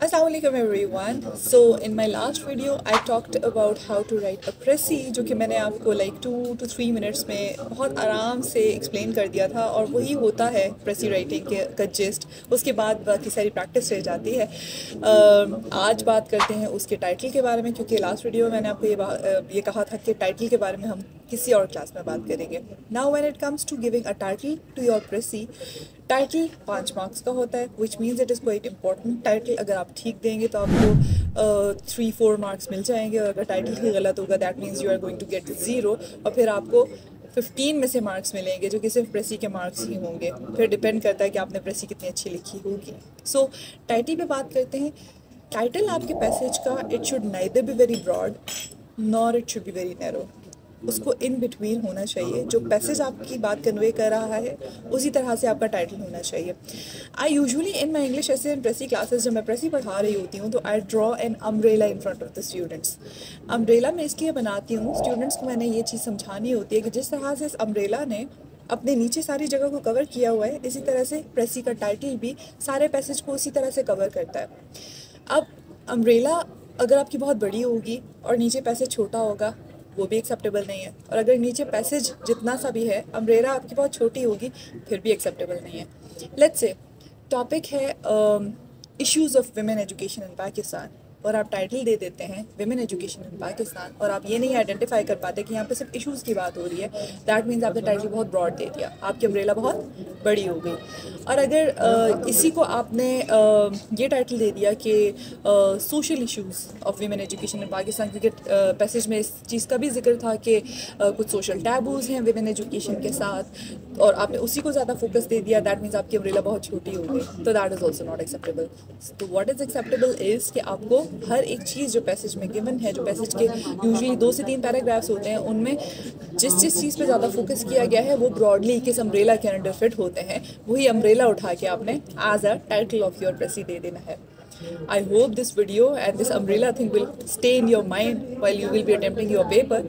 Assalamualaikum everyone. So in my last video I talked about how to write a pressy जो कि मैंने आपको like two to three minutes में बहुत आराम से explain कर दिया था और वही होता है pressy writing के का gist उसके बाद बाकी सारी practice रह जाती है uh, आज बात करते हैं उसके title के बारे में क्योंकि last video में मैंने आपको ये ये कहा था कि title के बारे में हम किसी और क्लास में बात करेंगे। Now when it comes to giving a title to your precis title पाँच मार्क्स का होता है which means it is quite important title अगर आप ठीक देंगे तो आपको थ्री फोर मार्क्स मिल जाएँगे और अगर टाइटल ही गलत होगा that means you are going to get zero और फिर आपको फिफ्टीन में से मार्क्स मिलेंगे, जो कि सिर्फ़ प्रेसी के मार्क्स ही होंगे। फिर डिपेंड करता है कि आपने प्रेसी कितनी अच्छी लिखी होगी। सो टाइटल पे बात करते हैं। टाइटल आपके पैसेज का it should neither be very broad nor it should be very narrow उसको इन बिटवीन होना चाहिए। जो पैसेज आपकी बात कन्वे कर रहा है, उसी तरह से आपका टाइटल होना चाहिए। I usually in my English ऐसे प्रेसी क्लासेस जब मैं प्रेसी पढ़ा रही होती हूँ तो I draw an umbrella in front of the students umbrella मैं इसलिए बनाती हूँ। स्टूडेंट्स को मैंने ये चीज़ समझानी होती है कि जिस तरह से इस अम्ब्रेला ने अपने नीचे सारी जगह को कवर किया हुआ है, इसी तरह से प्रेसी का टाइटल भी सारे पैसेज को उसी तरह से कवर करता है। अब अम्ब्रेला अगर आपकी बहुत बड़ी होगी और नीचे पैसे छोटा होगा वो भी एक्सेप्टेबल नहीं है। और अगर नीचे पैसेज जितना सा भी है अम्ब्रेला आपकी बहुत छोटी होगी, फिर भी एक्सेप्टेबल नहीं है। लेट्स से टॉपिक है issues of women education in Pakistan और आप टाइटल दे देते हैं विमेन एजुकेशन इन पाकिस्तान और आप ये नहीं आइडेंटिफाई कर पाते कि यहाँ पे सिर्फ़ इश्यूज़ की बात हो रही है। दैट मीन्स आपने टाइटल बहुत ब्रॉड दे दिया। आपकी अम्ब्रेला बहुत बड़ी हो गई। और अगर इसी को आपने ये टाइटल दे दिया कि social issues of women education in Pakistan क्योंकि पैसेज में इस चीज़ का भी ज़िक्र था कि कुछ सोशल टैबूज़ हैं वीमेन एजुकेशन के साथ और आपने उसी को ज़्यादा फोकस दे दिया। दैट मीन्स आपकी अम्ब्रेला बहुत छोटी हो गई। तो that is also not acceptable तो वॉट इज़ एक्सेप्टेबल इज़ कि आपको हर एक चीज़ जो पैसेज में गिवन है, जो पैसेज के यूजली दो से तीन पैराग्राफ्स होते हैं, उनमें जिस जिस चीज़ पे ज़्यादा फोकस किया गया है, वो ब्रॉडली किस अम्ब्रेला के अंडर फिट होते हैं। वही अम्ब्रेला उठा के आपने as a title of your precis दे देना है। I hope this video and this umbrella thing will stay in your mind while you will be attempting your paper.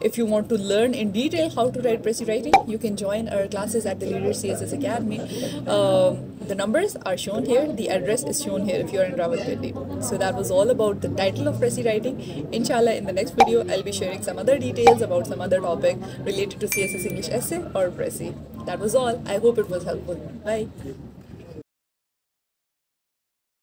If you want to learn in detail how to write pressy writing, you can join our classes at the Leader CSS Academy. Um, the numbers are shown here. The address is shown here if you are in Rawalpindi. So that was all about the title of pressy writing. Inshallah, in the next video, I'll be sharing some other details about some other topic related to CSS English essay or pressy. That was all. I hope it was helpful. Bye.